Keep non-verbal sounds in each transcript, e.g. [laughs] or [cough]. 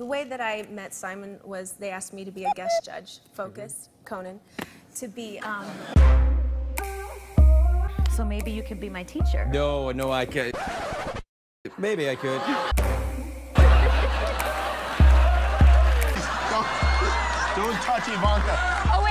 The way that I met Simon was they asked me to be a guest judge, Focus, Conan, to be. Um, So maybe you could be my teacher. No, no, I can't. Maybe I could. Don't, don't touch Ivanka. Oh,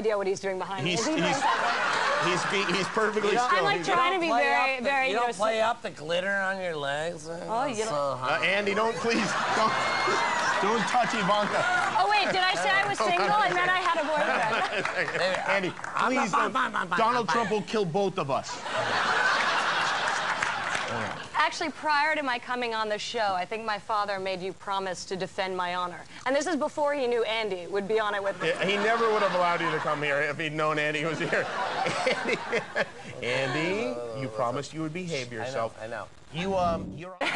idea what he's doing behind. He's Is he he's he's, be, he's perfectly don't- still. I'm like He's- trying to be very, the, very. You don't play up the glitter on your legs. Oh, you don't- So. Uh, Andy, don't please don't [laughs] don't touch Ivanka. Oh wait, did I say I was single and then I had a boyfriend? [laughs] Andy, please don't. I'm not- I'm not- Donald Trump will kill both of us. Actually, prior to my coming on the show, I think my father made you promise to defend my honor. And this is before he knew Andy would be on it with me. Yeah, He never would have allowed you to come here if he'd known Andy was here. Andy, [laughs] Andy, you promised you would behave I know. yourself. I know. You um, you're. [laughs]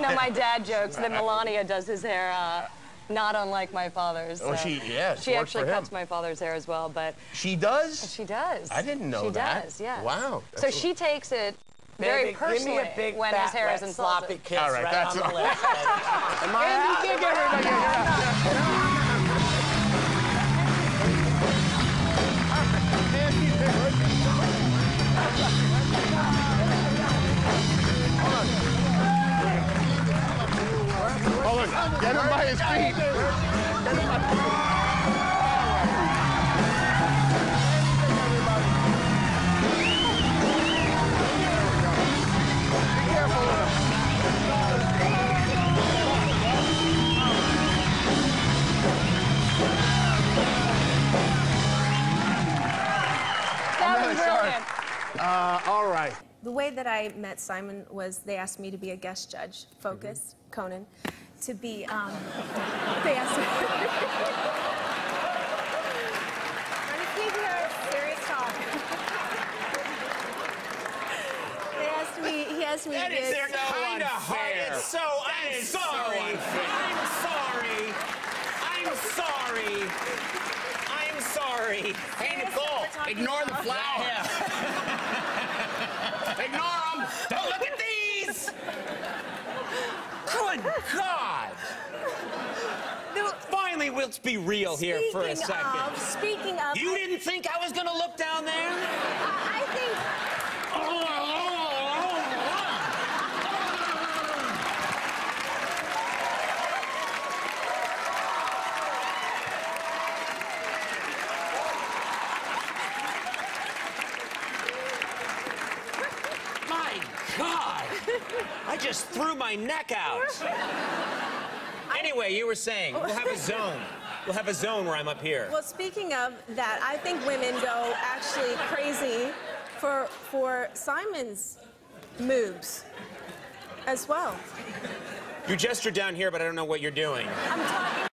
No, my dad jokes that Melania does his hair uh, not unlike my father's. Oh, so she- yeah, She works actually for him. cuts my father's hair as well, but She does. she does. I didn't know she that. does, yeah. Wow, So that's- she takes it very Baby, personally give me a big when fat, his hair is wet, insulted. sloppy kiss All right, right, that's on the all. lips. [laughs] Am I Andy, give everybody. Hold on. Get him by his feet. Uh, all right. the way that I met Simon was they asked me to be a guest judge, Focus, Conan, to be. Um, [laughs] they asked me. [laughs] Speaking of serious talk. they asked me. He asked me to be. a- kind of hard. It's so. I'm sorry. I'm sorry. I'm sorry. Hey, Nicole, ignore the flower. [laughs] ignore them. Don't look at these. Good God. Finally, let's be real here for a Speaking second. Of, speaking of. You didn't think I was gonna look down there? I think. My God! I just threw my neck out. [laughs] Anyway, you were saying we'll have a [laughs] zone. We'll have a zone where I'm up here. Well, speaking of that, I think women go actually crazy for for Simon's moves as well. You gestured down here, but I don't know what you're doing. I'm talking.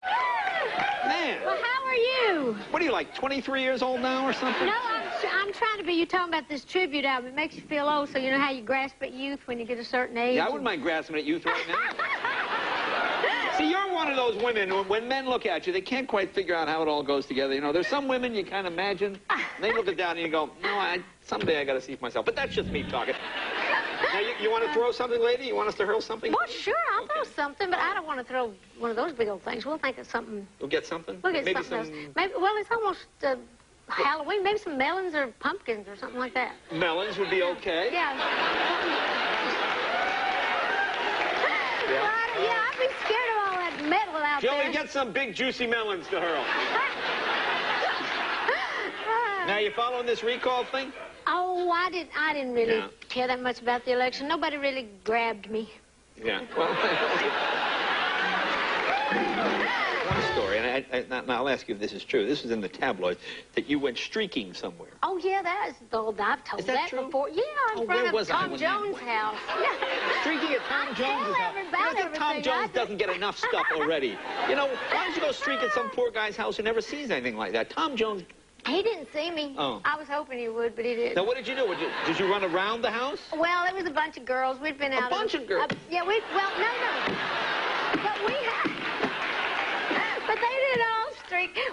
Man, Well, how are you? what are you like, 23 years old now or something? No, I'm, trying to be. You talking about this tribute album? It makes you feel old. So you know how you grasp at youth when you get a certain age. Yeah, I wouldn't mind grasping at youth right now. [laughs] See, you're one of those women who, when men look at you, they can't quite figure out how it all goes together. You know, there's some women you kind of imagine. and They look it down and you go, no, I, someday I got to see for myself. But that's just me talking. Now, you, you want to throw something, lady? You want us to hurl something? Well, sure, I'll throw something, but I don't want to throw one of those big old things. We'll think of something. We'll get something? We'll get Maybe something some else. Maybe. Well, it's almost uh, Halloween. Maybe some melons or pumpkins or something like that. melons would be okay. Yeah. Well, I- yeah, I'd be scared of all that metal out there. Joey, there. get some big juicy melons to hurl. [laughs] Now, you following this recall thing? Oh, I didn't. I didn't really Yeah. care that much about the election. Nobody really grabbed me. Yeah. Well, [laughs] I, I, now now I'll ask you if this is true. This was in the tabloids that you went streaking somewhere. Oh yeah, that is. Oh, I've told Is that that, true? before. Yeah, in Oh, front of Tom Jones' house. [laughs] Yeah. Streaking at Tom I Jones' house. everybody You know, Tom I Jones doesn't get enough stuff already. [laughs] You know, why don't you go streak at some poor guy's house who never sees anything like that? Tom Jones. He didn't see me. Oh. I was hoping he would, but he didn't. Now, what did you do? You- Did you run around the house? Well, it was a bunch of girls. We'd been out. A bunch in- of girls? Uh, yeah, we. Well, no, no. But we had.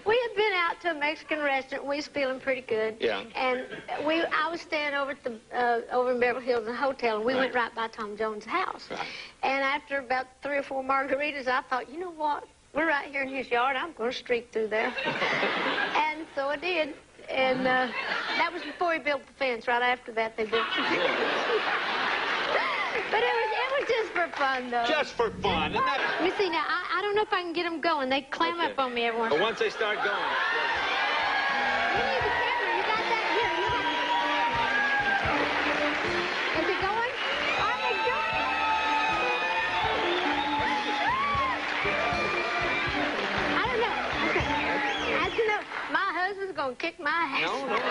We had been out to a Mexican restaurant. We was feeling pretty good. Yeah. And we, I was staying over at the uh, over in Beverly Hills in a hotel, and we went right by Tom Jones' house. Right. And after about three or four margaritas, I thought, you know what? We're right here in his yard. I'm going to streak through there. [laughs] and so I did. And uh, that was before he built the fence. Right after that, they built the fence. [laughs] but it was, it was just for fun, though. Just for fun. Isn't that... Let me see now. I, I don't know if I can get them going. They clam Okay. up on me every once. But once they start going. You need the camera. You got that? Here, you got Is it going? Are they going? I don't know. Okay. I don't know. My husband's gonna kick my ass. No, no, no.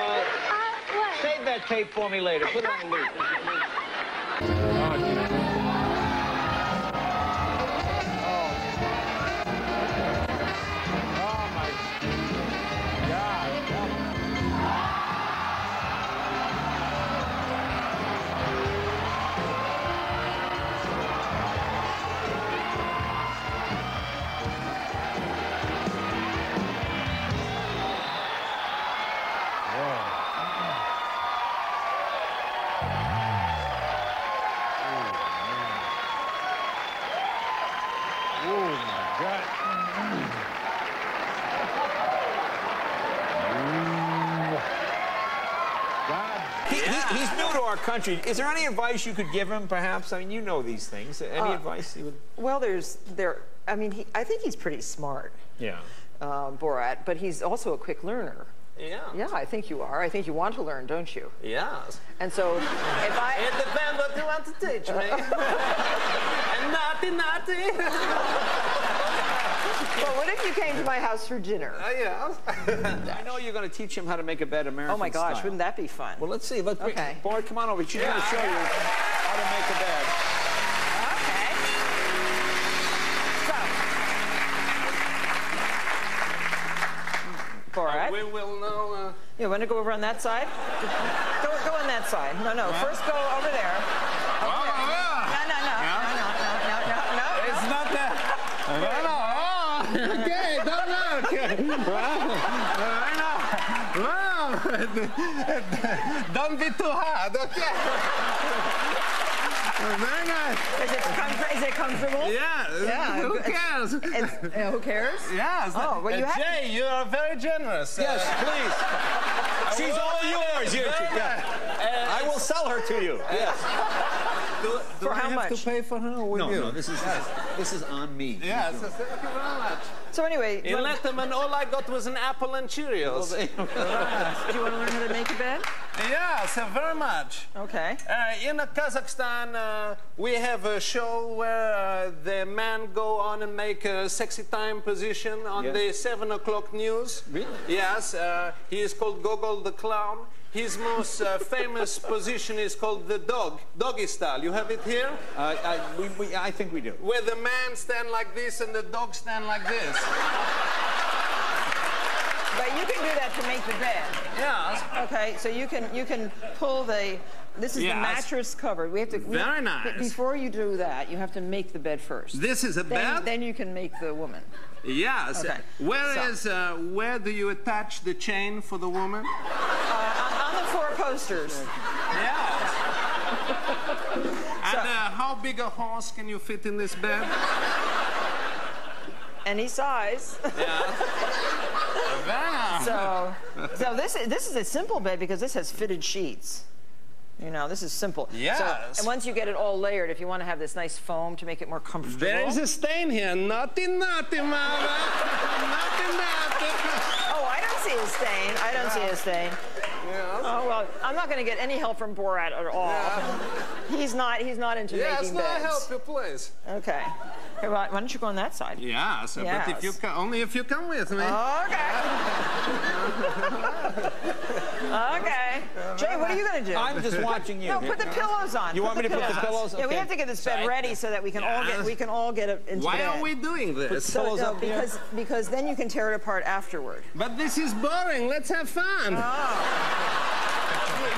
Oh, uh? Save that tape for me later. Put it on the loop. Our country. Is there any advice you could give him, perhaps? I mean, you know these things. Any Uh, advice you would? Well, there's there. I mean, he, I think he's pretty smart, Yeah. uh, Borat, but he's also a quick learner. Yeah. Yeah, I think you are. I think you want to learn, don't you? Yes. And so, if I It depends what you want to teach me. [laughs] and naughty, naughty. [laughs] well, what if you came to my house for dinner? Uh, yeah. [laughs] I know you're going to teach him how to make a bed American Oh my gosh, style. wouldn't that be fun? Well, let's see. Let's bring, Okay. Boy, come on over. She's going to show you how to make a bed. Okay. So, Borat, We will know. Uh, you want to go over on that side? Go, go on that side. No, no. First, go over there. Wow. Don't be too hard, okay? Very nice. Is it, comfort, is it comfortable? Yeah. Yeah, Who cares? It's, uh, who cares? Yes. Oh, well, you uh, Jay, you are very generous. Yes, Uh, please. She's all yours. You, yeah. I will sell her to you. Yes. do, do For I how much? to pay for her No, you? no, this is this is on me. Yes, thank you very much. So anyway, In let- Letterman, all I got was an apple and Cheerios. [laughs] do you want to learn how to make a bed? yes, very much. Okay. Uh, in Kazakhstan, uh, we have a show where uh, the men go on and make a sexy time position on Yes. the 7 o'clock news. Really? Yes, uh, he is called Gogol the Clown. His most uh, famous position is called the dog, doggy style. You have it here? Uh, I, we, we, I think we do. Where the man stand like this and the dog stand like this. But you can do that to make the bed. Yes. Okay, so you can you can pull the. This is Yes. the mattress cover. We have to. we- Very nice. Before you do that, you have to make the bed first. This is a then, bed? Then you can make the woman. Yes. Okay. Where So- is, uh, where do you attach the chain for the woman? On, on the four posters. Yes. and uh, how big a horse can you fit in this bed? Any size. Yeah. [laughs] So, so this is this is a simple bed because this has fitted sheets. You know, this is simple. Yes. So, and once you get it all layered, if you want to have this nice foam to make it more comfortable. There is a stain here. Naughty, naughty, mama. [laughs] naughty, naughty. Oh, I don't see a stain. I don't see a stain. Yes. Oh well, I'm not going to get any help from Borat at all. He's not. He's not into Yes, making no, I beds. help you, please. Okay. Here, why, why don't you go on that side? Yes, but if you only if you come with me. Okay. [laughs] okay. Jay, what are you going to do? I'm just watching you. No, put the pillows on. You want me to put the pillows on. pillows? Yeah, we have to get this bed ready so that we can all get we can all get it into Why bed. are we doing this? So, pillows no, up here? because because then you can tear it apart afterward. But this is boring. Let's have fun. Oh.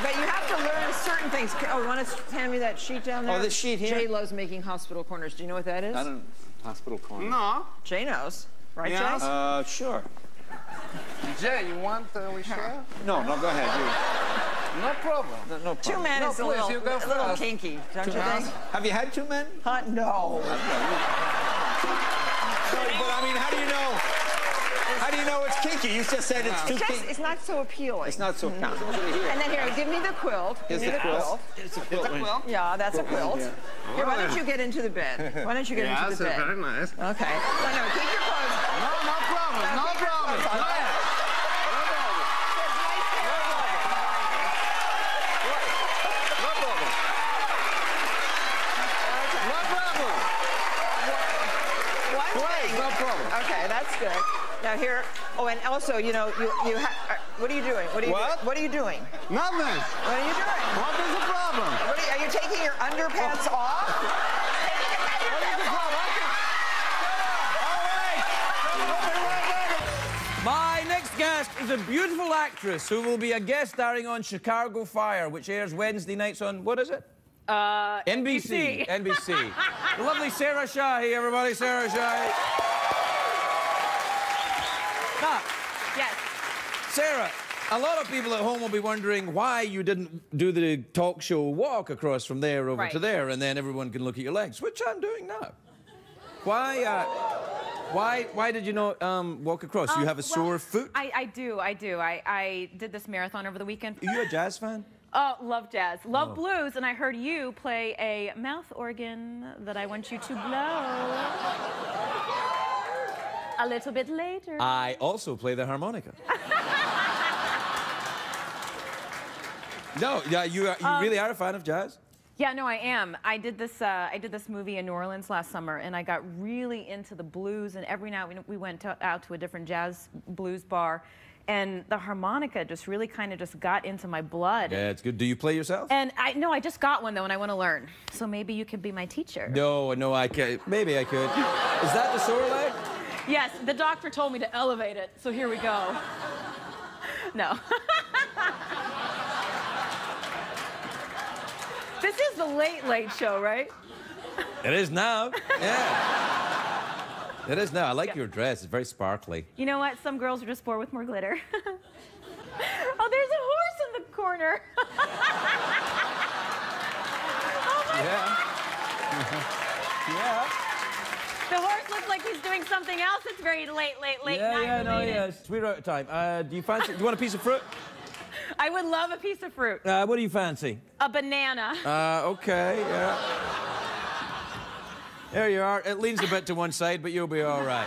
But you have to learn certain things. Oh, want to hand me that sheet down there? Oh, this sheet here? Jay loves making hospital corners. Do you know what that is? I don't. Hospital corners. No. Jay knows. Right, Yeah. Jay? Uh, sure. Jay, you want uh, we share? No, no, go ahead. No problem. You. No, no Two problem. men No, is a little, you go a little first. kinky, don't Two you men? think? Have you had two men? Huh? No. Sorry, but I mean, how do you know? How do you know it's kinky? You just said it's too It's, just, kinky. it's not so appealing. It's not so. No. And then here, give me the quilt. Give Here's me the the quilt. quilt. It's a quilt. Yeah, that's a quilt. here. Here, why don't you get into the bed? Why don't you get Yeah, into that's the bed? very nice. Okay. No, no, keep your clothes. No, no problem. No, No keep your problem. clothes on. Go ahead. No problem. No problem. One Please, thing. no problem. Okay, that's good. Now here. Oh, and also, you know, you you. Ha- uh, what are you doing? What are you? What? What are you doing? Nothing. What are you doing? What is the problem? What are, you, are you taking your underpants off? What is the problem? My next guest is a beautiful actress who will be a guest starring on Chicago Fire, which airs Wednesday nights on what is it? Uh, NBC. NBC. the lovely Sarah Shahi, everybody. Sarah Shahi. Now, Yes. Sarah, a lot of people at home will be wondering why you didn't do the talk show walk across from there over Right. to there, and then everyone can look at your legs, which I'm doing now. Why? Uh, why? Why did you not um, walk across? you Um, have a well, sore foot. I, I do, I do. I, I did this marathon over the weekend. Are you a jazz fan? Oh, love jazz, love Oh. blues, and I heard you play a mouth organ that I want you to blow a little bit later. I also play the harmonica. [laughs] no, yeah, you are, you Um, really are a fan of jazz. Yeah, no, I am. I did this. Uh, I did this movie in New Orleans last summer, and I got really into the blues. And every night we, we went to, out to a different jazz blues bar, and the harmonica just really kind of just got into my blood. Yeah, it's good. Do you play yourself? And I no, I just got one though, and I want to learn. So maybe you could be my teacher. No, no, I can't. Maybe I could. Is that the sore leg? Yes, the doctor told me to elevate it, so here we go. [laughs] no. [laughs] this is the late late show, right? It is now. Yeah. It is now. I like your dress. It's very sparkly. You know what? Some girls are just bored with more glitter. [laughs] oh, there's a horse in the corner. [laughs] oh my Yeah. [laughs] yeah. The horse looks like he's doing something else. It's very late, late, late Yeah, night yeah, no, related. yes. We're out of time. Uh, do you fancy? Do you want a piece of fruit? I would love a piece of fruit. Uh, what do you fancy? A banana. Uh, okay, yeah. There you are. It leans a bit to one side, but you'll be all right.